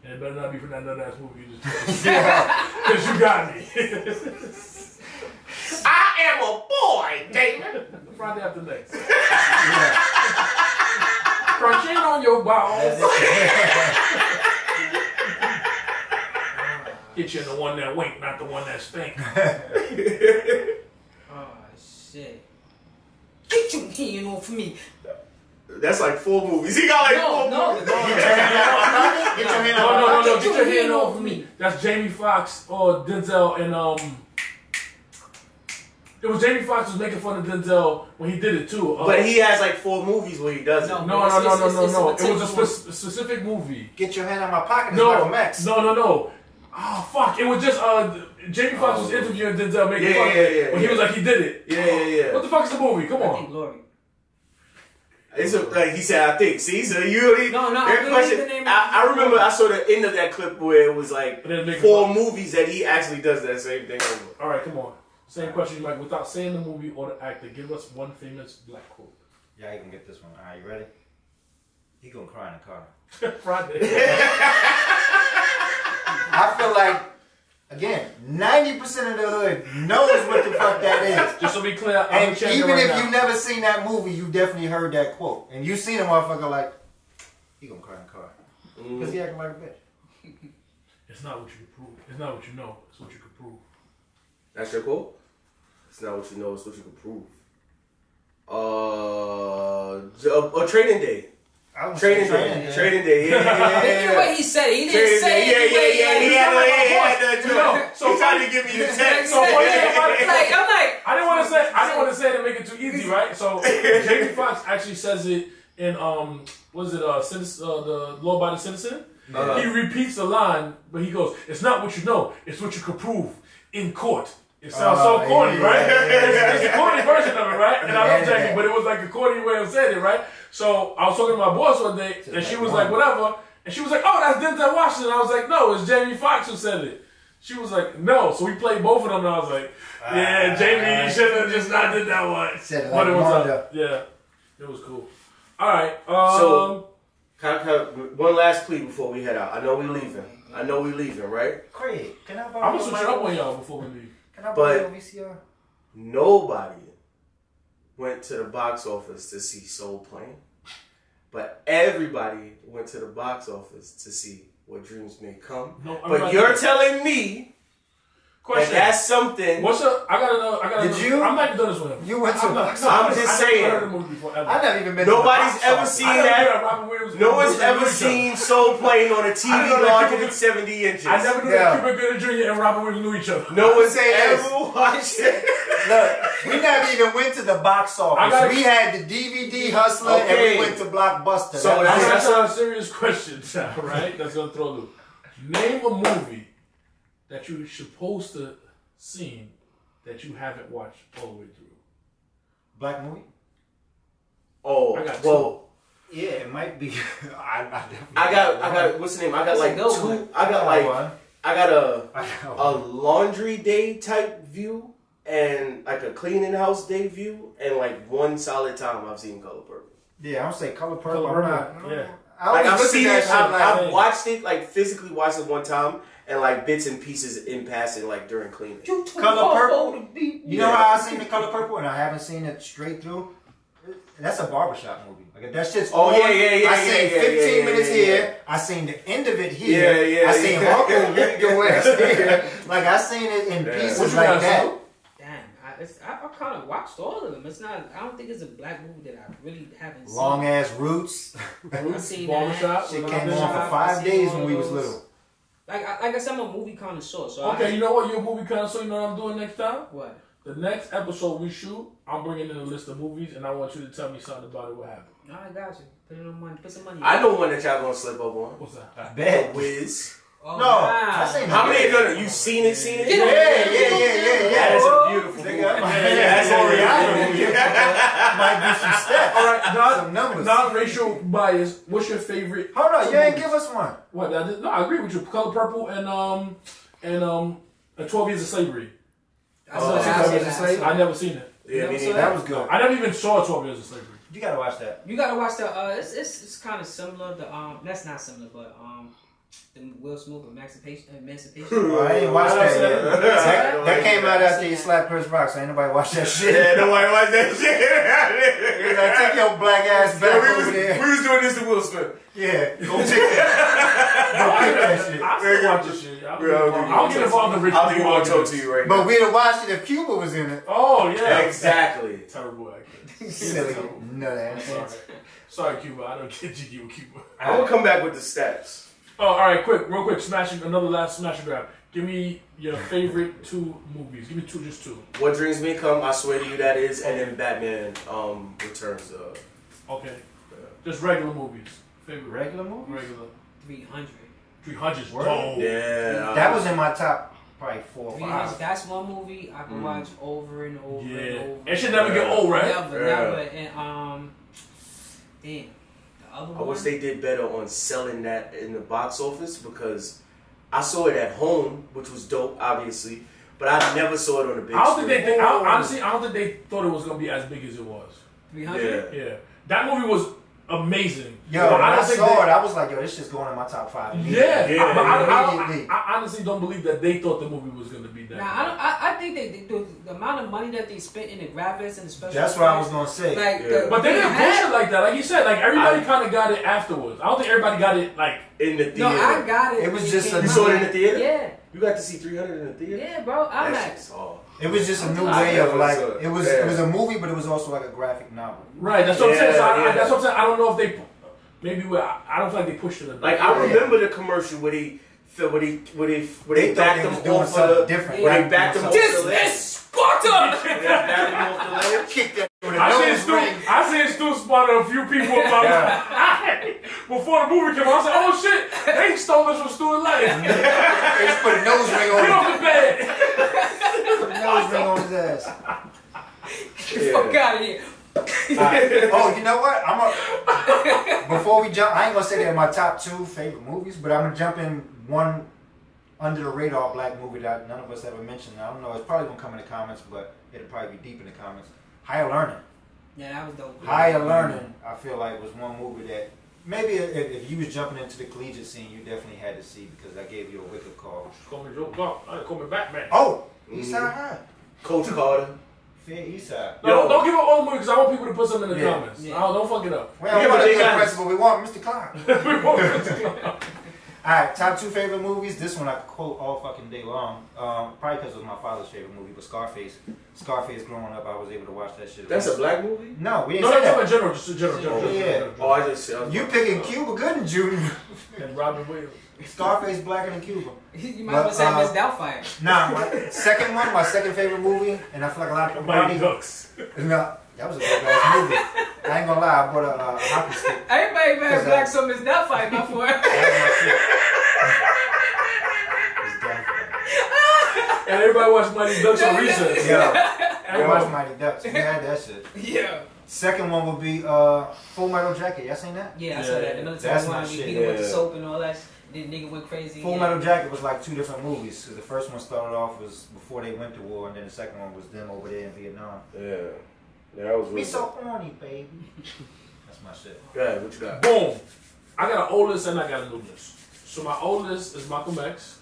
And it better not be from that nut ass movie you just because you got me. I am a boy, Damon. Friday after next. Yeah. Crunching on your balls. Get you in the one that wink, not the one that stink. Oh shit. Get your hand off me. That's like four movies. He got like No, four no, movies. no. Get your hand out my pocket. Get your hand No, no, no, no. Get your hand off me. That's Jamie Foxx or Denzel and um. It was Jamie Foxx was making fun of Denzel when he did it too. Uh, But he has like four movies where he does it. No. no, no, no, no, no, no. It was a spe- specific movie. Get your hand out of my pocket. It's No, Malcolm X. no, no, no. Oh fuck! It was just uh, Jamie Foxx was Oh. interviewing Denzel making Yeah, fun of yeah, yeah, when he yeah. was like he did it. Yeah, yeah, yeah. What the fuck is the movie? Come I on. think Glory. It's a, like he said, I think. See, so you already. No, no, that I question- the name I, I remember movie. I saw the end of that clip where it was like And then make four fun. movies that he actually does that same thing over. All right, come on. Same question, Mike. Without saying the movie or the actor, give us one famous black quote. Yeah, you can get this one. All right, you ready? He gonna cry in the car. Friday. I feel like, again, ninety percent of the hood knows what the fuck that is. Just to be clear, I'm And even right if now. you never seen that movie, you definitely heard that quote. And you seen a motherfucker like, he gonna cry in the car. Because he acting like a bitch. It's not what you can prove. It's not what you know. It's what you can prove. That's your quote? It's not what you know, it's what you can prove. Uh, j- uh, uh, training day. I was Training day. yeah. Training day. Yeah, yeah, yeah, Look yeah. at what he said. He didn't Trading say day. it Yeah, yeah, yeah. He had, like yeah, a he had boss. that No, joke. so So trying to give me the text. So funny thing about it- like I'm like I didn't want to say. I didn't want to say it to make it too easy, right? So Jamie Foxx actually says it in um, was it uh, citizen, uh the Law Abiding Citizen? Uh-huh. He repeats the line, but he goes, "It's not what you know; it's what you can prove in court." It sounds so corny, yeah, right? yeah, yeah, It's, it's a corny version of it, right? And I love Yeah. Jackie, but it was like a corny way of saying it, right? So I was talking to my boss one day, and she was like, "Whatever," and she was like, "Oh, that's Denzel Washington." I was like, "No, it's Jamie Foxx who said it." She was like, "No," so we played both of them, and I was like, "Yeah, Jamie, you should have just not did that one." Said it But it was Wanda. uh, yeah, it was cool. All right, um, So- Can I- can I- one last plea before we head out. I know we're leaving. I know we're leaving, right? Craig, can I borrow I'm gonna switch it up on y'all before we leave. Can I borrow But- your VCR? Nobody went to the box office to see Soul Plane, but everybody went to the box office to see What Dreams May Come. No, but everybody- you're telling me Question. that's something. What's up? I gotta know. I gotta Did know. you? I'm not even done this one. You went to I'm, not, no, I'm just I never saying. heard of the movie before, ever. I never even been. Nobody's ever seen that. knew that Robin Williams No one's ever Willis knew each seen Soul Plane on a TV didn't know that larger than 70 inches. I never knew Yeah. that Cuba Gooding Jr. and Robin Williams knew each other. no one's ever watched it. Look, we never even went to the box office. gotta- we had the DVD Hustler and we went to Blockbuster. So That was I'm that's- it. gonna ask you a serious question, right? That's gonna throw loop. Name a movie that you're supposed to seen that you haven't watched all the way through. Black movie. Oh, I got well, Yeah, it might be. I, I, definitely I got, I got, what's the name? I got like good two, one. I got like, one. I got a, I got a laundry day type view and like a cleaning house day view and like one solid time I've seen Color Purple. Yeah, I'm say color purple. Color I'm Purple, not. yeah. I Like always I've seen it, that I've, like, I've watched it like physically watched it one time and like bits and pieces in passing like during cleaning. You too Color old Purple? to be- You know how I seen the color purple and I haven't seen it straight through? That's a barbershop movie. Like that shit's Oh, on. yeah, yeah, yeah, I yeah, seen yeah, 15 yeah, yeah, minutes yeah, here. yeah. I seen the end of it here. Yeah, yeah, I seen yeah. Uncle Rick your ass here. Like I seen it in Yeah. pieces What like got, that. Sue? Damn, I, it's, I, I kind of watched all of them. It's not. I don't think it's a black movie that I really haven't seen. Long seen. ass roots. I've seen Barbershop. that. Shit What came about on for five days when we was little. Like, I, like I said, I'm a movie connoisseur. So Okay, I, you know what? You're a movie connoisseur. You know what I'm doing next time? what? The next episode we shoot, I'm bringing in a list of movies, and I want you to tell me something about it. What happened? I got you. Put it on money. Put some money. I know one that y'all gonna slip up on. What's that? I bet. Wiz. Oh, No, wow. How many gonna you seen it, seen it? Yeah, yeah, yeah, yeah, yeah. That is a beautiful movie. Yeah, that's a L'Oreal beautiful movie. Might be some steps. All right, not Some numbers. not racial bias. What's your favorite? Hold on, two you ain't give us one. What? I did, no, I agree with you. Color Purple and um and um and Twelve Years of Slavery. That's what so I that said. was a? I never seen it. Yeah, me neither. That was good. I never even saw Twelve Years of Slavery. You gotta watch that. You gotta watch the. Uh, it's it's, it's kind of similar. The um, that's not similar, but um, the Will Smith Emancipation. Emancipation. Oh, I ain't watched that yet. That, that came out after you slapped Chris Rock, so ain't nobody watch that shit. Yeah, nobody watched that shit. Like, take your black ass back Yeah, we, over was, there. we was doing this to Will Smith. Yeah, go take that. Go I, take that shit. I still watch this shit. I'll, Bro, I'll, I'll get involved in rich I'll even people want talk to you right But now. we'd have watched it if Cuba was in it. Oh yeah, Exactly. Terrible acting. Silly nut I'm ass. sorry. Sorry, Cuba. I don't get you, Cuba. I'm gonna come back with the stats. Oh, all right, quick, real quick, smashing another last smash and grab. Give me your favorite two movies. Give me two, just two. What Dreams May Come, I swear to you that is, and then Batman um, Returns. Uh, Okay, just regular movies. Favorite Regular movie? regular. Three hundred. Three hundred. Word? Dope. yeah. That was in my top probably four or five. That's one movie I can Mm. watch over and over Yeah, and over. it should never get old, right? Never, Yeah. never. And um, damn, the other I one. wish they did better on selling that in the box office because I saw it at home, which was dope, obviously, but I never saw it on the big I don't think screen. they think. I, honestly, I don't think they thought it was gonna be as big as it was. Three hundred. Yeah. Yeah, that movie was amazing. Yo, But when I, don't saw they- it, I was like, yo, this shit's going in my top five. Yeah, Yeah, I, but I, I, I. I honestly don't believe that they thought the movie was gonna be that. Now I don't. I, I think they, the, the amount of money that they spent in the graphics and the special. That's what I was gonna say. Like, Yeah. the, But they didn't had- push it like that. Like you said, like everybody kind of got it afterwards. I don't think everybody got it like. in the theater. No, I got it. It was just came a- You saw it in the theater? Yeah, You got to see 300 in the theater? yeah, bro. I'm That like, shit's hard. It was just a new way of like saw it. it was Yeah. it was a movie, but it was also like a graphic novel. Right. That's what I'm saying. So I, Yeah, I, that's what I'm saying. I don't know if they. Maybe we- I, I don't feel like they pushed it. enough. Like, I remember the commercial where they, where they, where they, where they, They thought backed they was doing off something of the, different. Where they right? backed them off This the ledge. is Sparta. They backed them off the ledge. Kick that with a I seen nose Stu. I seen Stu spotted a few people about before the movie came out. I was like, oh shit, they stole this from Stu and Lennon. They just put a nose ring on Get him. off the bed. Put a nose ring on his ass. fuck out of here. Alright. Oh, you know what? I'm a, before we jump. I ain't gonna say they're my top two favorite movies, but I'm gonna jump in one under the radar black movie that none of us ever mentioned. I don't know. It's probably gonna come in the comments, but it'll probably be deep in the comments. Higher Learning. Yeah, that was dope. Higher Learning. I feel like was one movie that maybe if, if you was jumping into the collegiate scene, you definitely had to see because I gave you a wake-up call. Call me Joe Clark. I call me Batman. Oh. Eastside High. Coach Carter. Fair East Side. No, don't, don't give up all the movies because I want people to put some in the Yeah. comments. Yeah. Oh, don't fuck it up. We don't Yeah, want but a they principal. We want Mr. Clark. We want it. All right, top two favorite movies. This one I could quote all fucking day long. Um, probably because it was my father's favorite movie, but Scarface. Scarface. Growing up, I was able to watch that shit. That's a black movie. No, we didn't No, say that's that. about general, just a general, general, general, Yeah. general, Oh, I just. I You picking Cuba Gooding Jr. And Robin Williams. Scarface blacker than Cuba. You might as well say But, uh, Miss Doubtfire. Nah, my second one, my second favorite movie, and I feel like a lot of people Mighty probably Ducks. no, that was a good ass movie. I ain't gonna lie, I bought a, uh, hockey stick. Everybody mad Cause, uh, black so Miss Doubtfire before. That And everybody watched Mighty Ducks on recess. was my shit. Yo, I Everybody- watched Mighty Ducks. We had that shit. yeah. Second one would be uh, Full Metal Jacket. Y'all seen that? Yeah, I saw that. Another That's time my when we shit, beat him with the soap and all that. Then nigga went crazy. Full yeah. Metal Jacket was like two different movies. 'cause the first one started off was before they went to war, and then the second one was them over there in Vietnam. Yeah. Yeah, that was Be really. so horny, baby. That's my shit. Go ahead, what you got? Boom. I got an oldest and I got a new list. So my oldest is Malcolm X.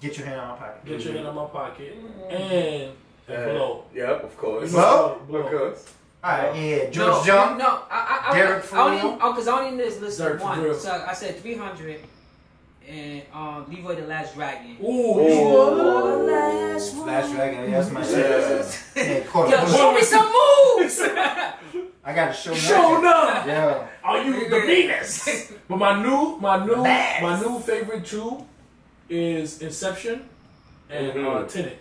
Get your hand on my pocket. Get your hand in my pocket. Mm-hmm. And, and Blow. Yep, of course. Blow? Blow. Of course. All right, yeah, No, George Jump. No, I, I, I, Derek I, I only, oh, cause I only list list one. So I said 300 and um, Leroy the Last Dragon. Ooh, Ooh. you The last one. Last Dragon, yeah, that's my shit. Yeah. Yeah, Yo, a show bullet. me some moves. I got to show Show nothing. up. Yeah. Are you the Venus? but my new, my new, Bass. my new favorite two is Inception and uh, Mhm. Tenet.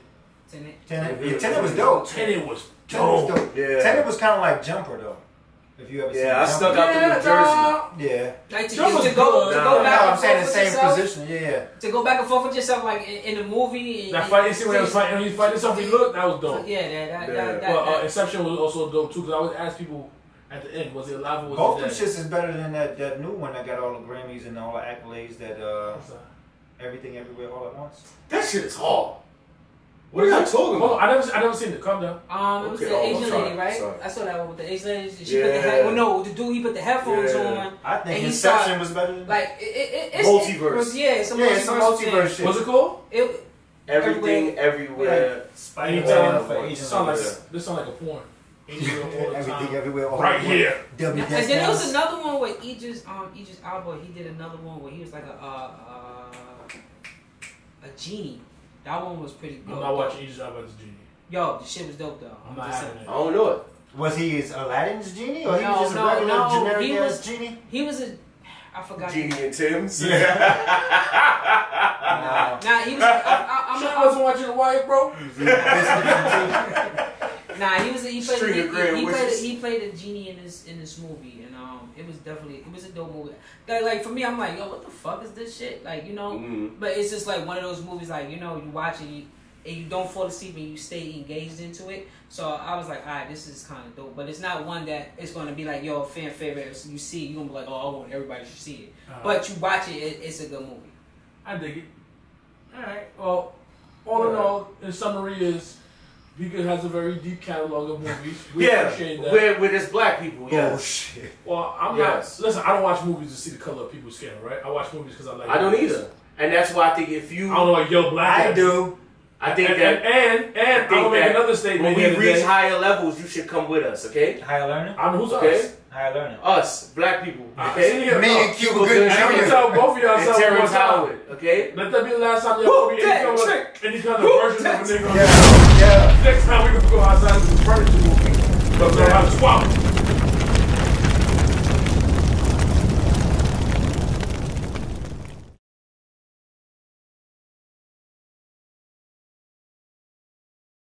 Tenet. Tenet, yeah, Tenet was dope. Tenet was Tenet was dope. dope. Yeah. Tenet was kind of like Jumper though. If you ever Yeah, I stuck Jumper. out to New Jersey. dog. Yeah. Like to, Jump to, go, good. to Nah. go No, back I'm and saying the forth same with yourself. position. Yeah. To go back and forth with yourself, like in, in the movie. That and- fight, you see when he was fighting, when he was fighting something, look, that was dope. Yeah, that, that, Yeah. that, that, But uh, that- Inception was also dope too, because I would ask people at the end, was it alive or was Both he them dead? shits is better than that, that new one that got all the Grammys and all the accolades that uh, that? everything everywhere all at once. That shit is hard. What are you talking Oh, about? I never, I never seen it. Calm down. Um, it was Okay, the oh, Asian sorry, lady, right? sorry. I saw that one with the Asian lady. She put the head, well, no, the dude he put the headphones Yeah. on. I think And he Inception started- was better than Like it, it, it, it's Multiverse. It was, yeah, it's a Yeah, it's a multiverse. multiverse shit. Was it cool? It, Everything, everywhere. Anytime. Yeah, for This Asian sound like this sound like a porn. Anytime, all the Everything everywhere all Right here. W and then there was another one where Idris, um, Idris Elba, he did another one where he was like a uh, uh, a genie. That one was pretty good. I'm not watching Idris Elba's Genie. Yo, the shit was dope though. I'm not just having saying. I don't know it. Was he his Aladdin's genie or he No, was just no, a regular no, generic he ass was- genie? He was a, I forgot. Genie and Tim's. Nah. Nah, he was. I, I, I'm, Shit, I'm, wasn't watching The Wire, bro. Nah, he was. A, he played. Street He, he, he played. A, he played a genie in this in this movie, and um, it was definitely it was a dope movie. Like, like for me, I'm like, yo, what the fuck is this shit? Like, you know. Mhm. But it's just like one of those movies, like you know, you watch it, you, and you don't fall asleep, and you stay engaged into it. So I was like, all right, this is kind of dope. But it's not one that it's going to be like, yo, fan favorite. So you see, you're gonna be like, oh, I want everybody should see it. Uh-huh. But you watch it, it, it's a good movie. I dig it. Alright. Well, all in all, in summary is Vika has a very deep catalog of movies. We Yeah, appreciate that. with, with his black people, Oh shit. well, I'm Yes. not. Listen, I don't watch movies to see the color of people's skin, right? I watch movies because I like. I don't movies. either. And that's why I think if you, I don't know, like yo, black. I do. I think And that and, and, and I'm gonna make another statement. when we reach today. higher levels, you should come with us, okay? Higher learning? I'm who's Okay. us? I learned it. Us, black people. Ah, okay? Me and Cuba Gooding Jr. I'm gonna tell both of y'all something one time. Okay? Let that be the last time y'all be any kind of, any kind of version of a nigga. Yeah. yeah. Next time we gonna go outside and do furniture moving, But know how to swallow.